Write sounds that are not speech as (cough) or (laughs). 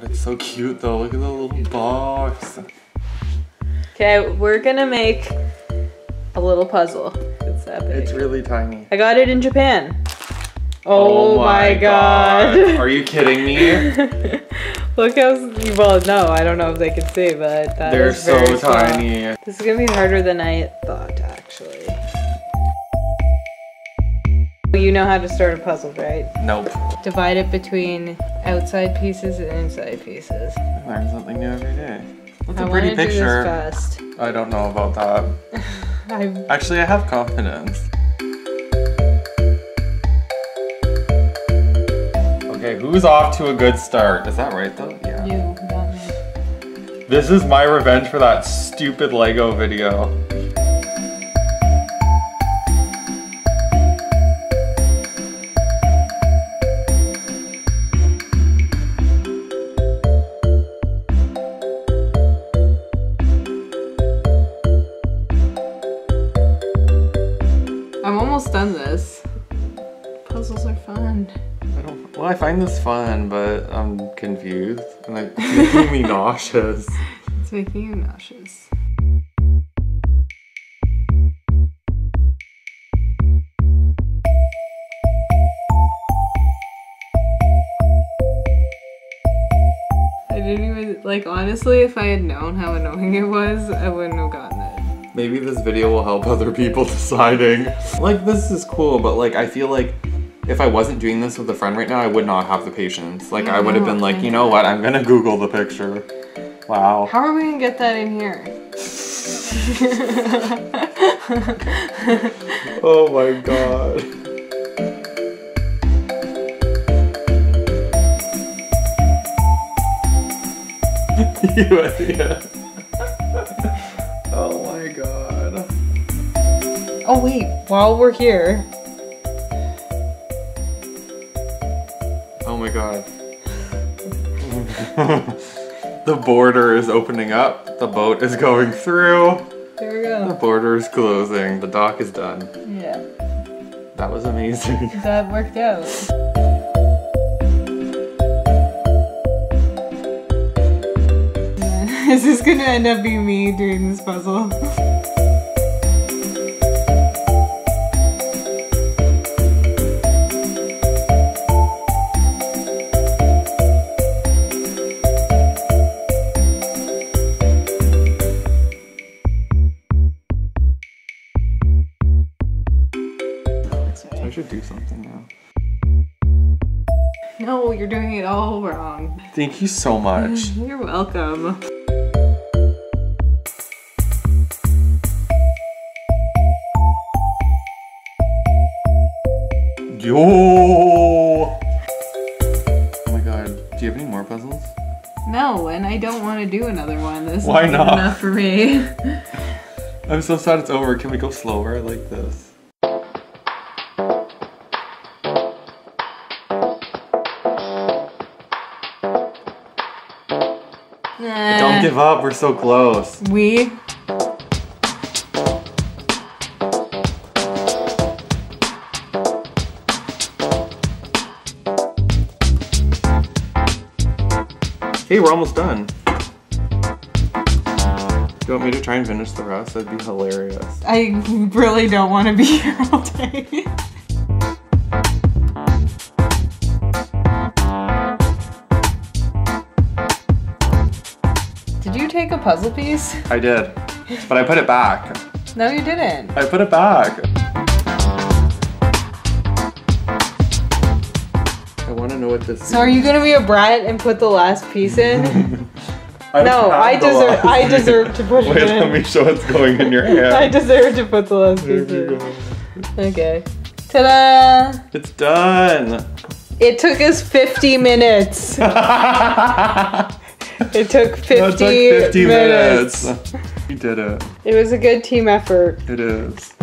It's so cute though. Look at the little box. Okay, we're gonna make a little puzzle. It's that big. It's really tiny. I got it in Japan. Oh, oh my, god. Are you kidding me? (laughs) Look how, well, no, I don't know if they can see, but They're so small. tiny. This is gonna be harder than I thought, actually. You know how to start a puzzle, right? Nope. Divide it between outside pieces and inside pieces. I learn something new every day. That's I a pretty wanna do picture. this fast. I don't know about that. (laughs) I Actually, I have confidence. Okay, who's off to a good start? Is that right though? Yeah. you, not me. This is my revenge for that stupid Lego video. Fun. I don't, well, I find this fun, but I'm confused and like, it's making me (laughs) nauseous. It's making you nauseous. I didn't even, like, honestly, if I had known how annoying it was, I wouldn't have gotten it. Maybe this video will help other people (laughs) deciding. Like, this is cool, but like, I feel like if I wasn't doing this with a friend right now, I would not have the patience. Like, I would have been like, you know what, I'm gonna Google the picture. Wow. How are we gonna get that in here? (laughs) (laughs) Oh my god. (laughs) oh my god. oh, wait, while we're here, my god. the border is opening up. The boat is going through. there we go. The border is closing. The dock is done. Yeah, That was amazing. (laughs) that worked out. (laughs) Is this gonna end up being me doing this puzzle? (laughs) should do something now. No, you're doing it all wrong. Thank you so much. (laughs) You're welcome. Yo! Oh my god. Do you have any more puzzles? No, and I don't want to do another one. This Why is not? enough for me. (laughs) I'm so sad it's over. Can we go slower? I like this. Don't give up. We're so close. We Hey, we're almost done. Do you want me to try and finish the rest? That'd be hilarious. I really don't want to be here all day. (laughs) Did you take a puzzle piece? I did. But I put it back. No, you didn't. I put it back. I want to know what this So are you gonna be a brat and put the last piece in? (laughs) I No, I deserve. I piece. deserve to put it in. Wait, in. let me show what's going in your (laughs) hand. I deserve to put the last There piece in. go. Okay. Ta-da! It's done. It took us 50 minutes. (laughs) It took 50, That took 50 minutes. minutes. You did it. It was a good team effort. It is.